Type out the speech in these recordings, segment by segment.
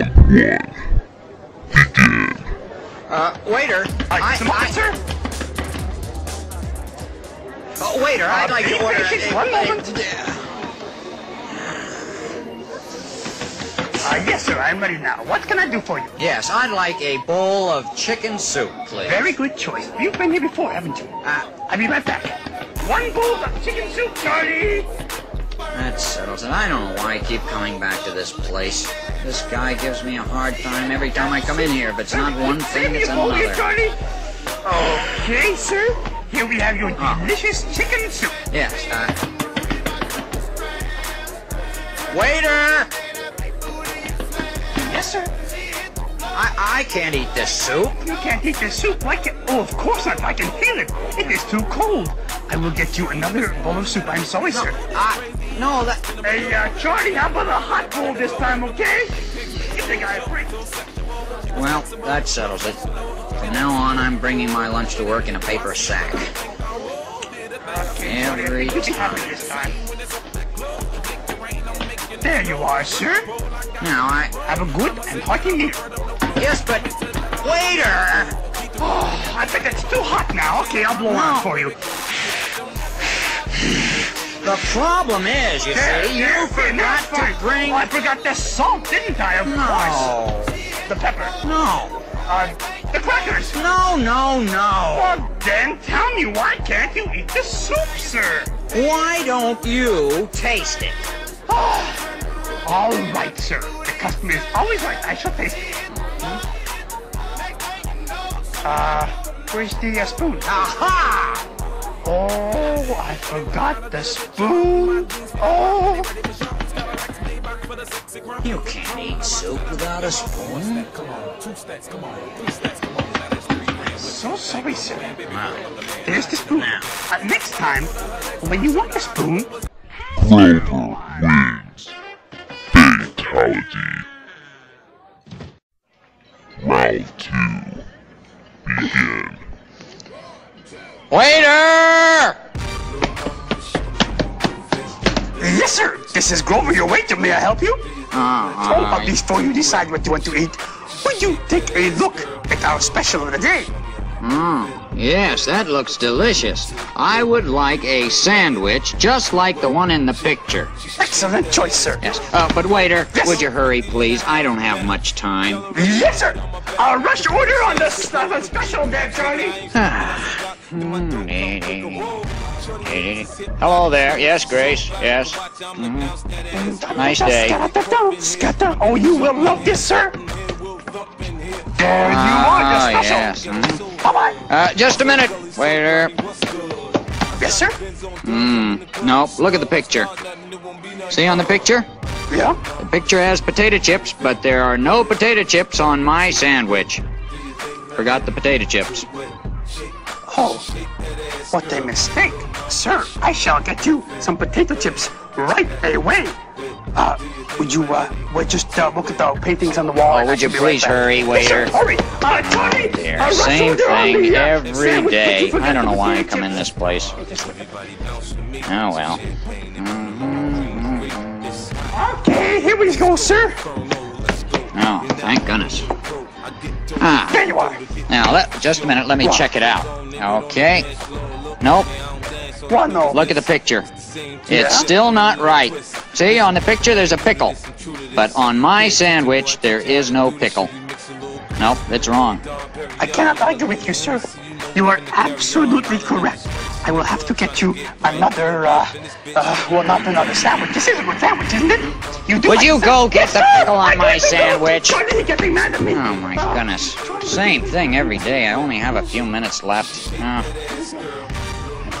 Round one. Begin. Uh, waiter. I, some more, I, sir? Oh, waiter, I'd like to order. patient a- one moment. Uh, yes, sir, I'm ready now. What can I do for you? Yes, I'd like a bowl of chicken soup, please. Very good choice. You've been here before, haven't you? Uh, I'll be right back. One bowl of chicken soup, Charlie. that settles it. I don't know why I keep coming back to this place. This guy gives me a hard time every time I come in here. If it's not one thing, it's your bowl here, another. Okay, sir. Here we have your Ah. delicious chicken soup. Yes, uh... Waiter! Yes, sir. I, I can't eat this soup. You can't eat this soup like it. Oh, of course not. I can feel it. It is too cold. I will get you another bowl of soup. I'm sorry, sir. I... No, that... Hey, uh, Charlie, how about a hot bowl this time, okay? Give the guy a break. Well, that settles it. From now on, I'm bringing my lunch to work in a paper sack. Okay, Every think you'll be happy this time. There you are, sir. Now, I... Have a good and hearty meal. Yes, but... Waiter! Oh, I think it's too hot now. Okay, I'll blow on No. for you. The problem is, you see, you there, there, now forgot to bring... Oh, I forgot the salt, didn't I? Of No. course. The pepper. No. Uh, the crackers. No, no, no. Well, then tell me why can't you eat the soup, sir? Why don't you taste it? Oh, All right, sir. The customer is always right. I shall taste it. Where's the uh, spoon? Aha! Oh, I forgot the spoon. Oh, You can't eat soup without a spoon. so sorry, sir. Wow. There's the spoon. Now. Uh, next time, when you want the spoon, Grover wins. Fatality. Round two. Begin. Waiter! yes, sir. This is Grover, your waiter. May I help you? Uh, Oh, but before you decide what you want to eat, would you take a look at our special of the day? Yes, that looks delicious. I would like a sandwich just like the one in the picture. Excellent choice, sir. Yes. Uh, but waiter, Yes. would you hurry, please? I don't have much time. Yes, sir. A rush order on the, uh, special there, Charlie. Hello there. Yes, Grace. Yes. Mhm. Nice day. Oh, you will love this, sir. There you are, Ah, yes. mhm. Bye-bye. Uh, just a minute, waiter. Yes, sir. Mmm, Nope. Look at the picture. See on the picture? Yeah. The picture has potato chips, but there are no potato chips on my sandwich. Forgot the potato chips. Oh, what a mistake. Sir, I shall get you some potato chips right away. Uh, would you, uh, wait, just, uh, look at the paintings on the wall? Oh, would you be right please hurry, waiter? hurry. Uh, There, uh, same thing every. Day. I don't know why I come in this place. Oh well. Okay, here we go, sir. Oh, thank goodness. Ah, There you are. now let just a minute. Let me check it out. Okay. Nope. No. Look at the picture. Yeah? It's still not right. See, on the picture there's a pickle, but on my sandwich there is no pickle. Nope, it's wrong. I cannot argue with you, sir. You are absolutely correct. I will have to get you another, uh, uh, well, not another sandwich. This is a good sandwich, isn't it? You do Would you go get Yes, the pickle on I my got the pickle. sandwich? Charlie, you're getting mad at me. Oh my Uh, goodness. Same thing every day. I only have a few minutes left. Oh,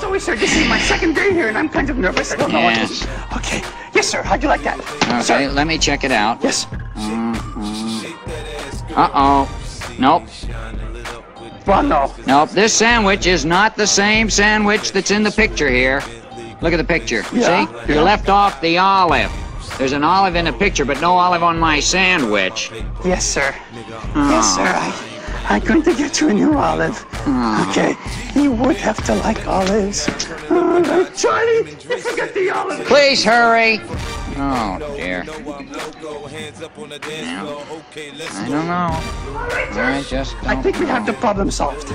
Sorry, sir. This is my second day here, and I'm kind of nervous. I don't know what to. do. Okay. Yes, sir. How'd you like that? okay, Sir. let me check it out. Yes. Uh-huh. Uh-oh. Nope. Well, no. Nope. This sandwich is not the same sandwich that's in the picture here. Look at the picture. Yeah, See? You left off the olive. There's an olive in the picture, but no olive on my sandwich. Yes, sir. Yes, sir. I, I'm going to get you a new olive. Okay. You would have to like olives. All right, Charlie. You forget the olives. Please hurry. Oh dear. Now, I don't know. I just I think we have the problem solved.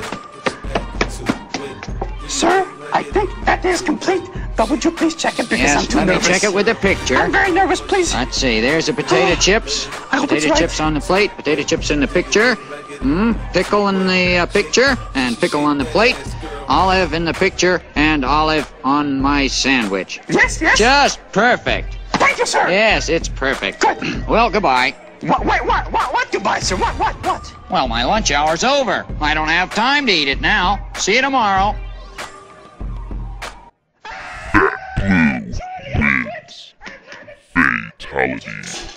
Sir, I think that is complete, but would you please check it because I'm Yes, too let me check it with the picture. I'm very nervous, please. Let's see. There's the potato chips. I hope it's Potato right. chips on the plate. Potato chips in the picture. Hmm. Pickle in the uh, picture and pickle on the plate. Olive in the picture and olive on my sandwich. Yes, yes. Just perfect. Thank you, sir. Yes, it's perfect. Good. Well, goodbye. What, wait, what, what, what, goodbye, sir? What, what, what? Well, my lunch hour's over. I don't have time to eat it now. See you tomorrow. Blue wins. Fatality.